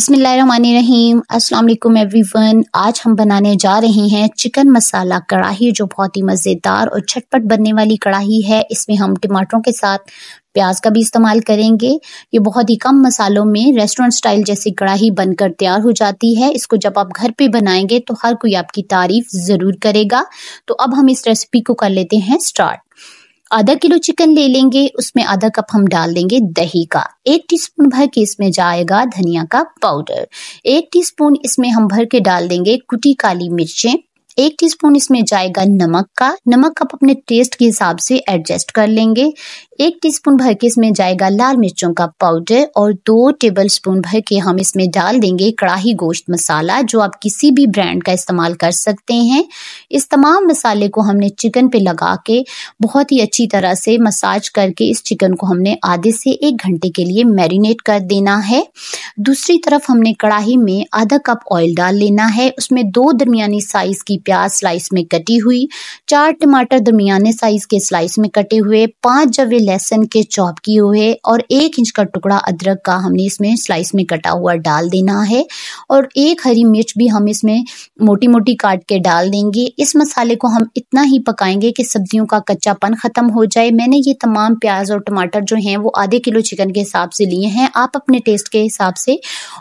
अस्सलाम वालेकुम एवरीवन। आज हम बनाने जा रहे हैं चिकन मसाला कढ़ाई जो बहुत ही मज़ेदार और झटपट बनने वाली कढ़ाई है। इसमें हम टमाटरों के साथ प्याज का भी इस्तेमाल करेंगे। ये बहुत ही कम मसालों में रेस्टोरेंट स्टाइल जैसी कढ़ाई बनकर तैयार हो जाती है। इसको जब आप घर पे बनाएँगे तो हर कोई आपकी तारीफ़ ज़रूर करेगा। तो अब हम इस रेसिपी को कर लेते हैं स्टार्ट। आधा किलो चिकन ले लेंगे, उसमें आधा कप हम डाल देंगे दही का। एक टीस्पून भर के इसमें जाएगा धनिया का पाउडर। एक टीस्पून इसमें हम भर के डाल देंगे कुटी काली मिर्चें। एक टीस्पून इसमें जाएगा नमक का। नमक आप अपने टेस्ट के हिसाब से एडजस्ट कर लेंगे। एक टीस्पून भर के इसमें जाएगा लाल मिर्चों का पाउडर और दो टेबल स्पून भर के हम इसमें डाल देंगे कड़ाही गोश्त मसाला, जो आप किसी भी ब्रांड का इस्तेमाल कर सकते हैं। इस तमाम मसाले को हमने चिकन पे लगा के बहुत ही अच्छी तरह से मसाज करके इस चिकन को हमने आधे से एक घंटे के लिए मैरिनेट कर देना है। दूसरी तरफ़ हमने कढ़ाई में आधा कप ऑयल डाल लेना है। उसमें दो दरमियानी साइज़ की प्याज स्लाइस में कटी हुई, चार टमाटर दरमियाने साइज़ के स्लाइस में कटे हुए, पाँच जवे लहसुन के चॉप किए हुए और एक इंच का टुकड़ा अदरक का हमने इसमें स्लाइस में कटा हुआ डाल देना है और एक हरी मिर्च भी हम इसमें मोटी मोटी काट के डाल देंगे। इस मसाले को हम इतना ही पकाएँगे कि सब्जियों का कच्चापन ख़त्म हो जाए। मैंने ये तमाम प्याज और टमाटर जो हैं वो आधे किलो चिकन के हिसाब से लिए हैं। आप अपने टेस्ट के हिसाब से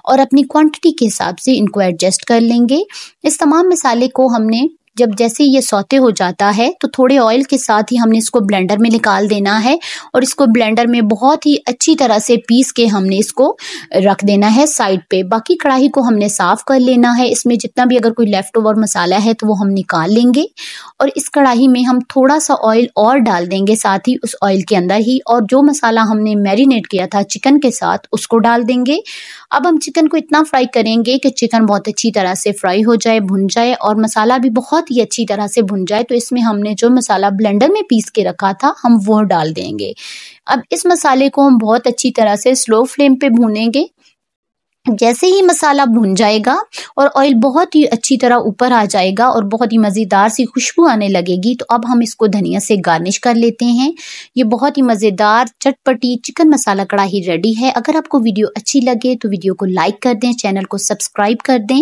और अपनी क्वांटिटी के हिसाब से इनको एडजस्ट कर लेंगे। इस तमाम मसाले को हमने जब जैसे ये सौते हो जाता है तो थोड़े ऑयल के साथ ही हमने इसको ब्लेंडर में निकाल देना है और इसको ब्लेंडर में बहुत ही अच्छी तरह से पीस के हमने इसको रख देना है साइड पे। बाकी कढ़ाई को हमने साफ़ कर लेना है। इसमें जितना भी अगर कोई लेफ़्ट ओवर मसाला है तो वो हम निकाल लेंगे और इस कढ़ाई में हम थोड़ा सा ऑयल और डाल देंगे साथ ही उस ऑयल के अंदर ही और जो मसाला हमने मैरिनेट किया था चिकन के साथ, उसको डाल देंगे। अब हम चिकन को इतना फ्राई करेंगे कि चिकन बहुत अच्छी तरह से फ्राई हो जाए, भुन जाए और मसाला भी ही अच्छी तरह से भुन जाए तो इसमें हमने जो मसाला ब्लेंडर में पीस के रखा था, हम वो डाल देंगे। अब इस मसाले को हम बहुत अच्छी तरह से स्लो फ्लेम पे भूनेंगे। जैसे ही मसाला भुन जाएगा और ऑयल बहुत ही अच्छी तरह ऊपर आ जाएगा और बहुत ही मज़ेदार सी खुशबू आने लगेगी तो अब हम इसको धनिया से गार्निश कर लेते हैं। ये बहुत ही मज़ेदार चटपटी चिकन मसाला कढ़ाई रेडी है। अगर आपको वीडियो अच्छी लगे तो वीडियो को लाइक कर दें, चैनल को सब्सक्राइब कर दें।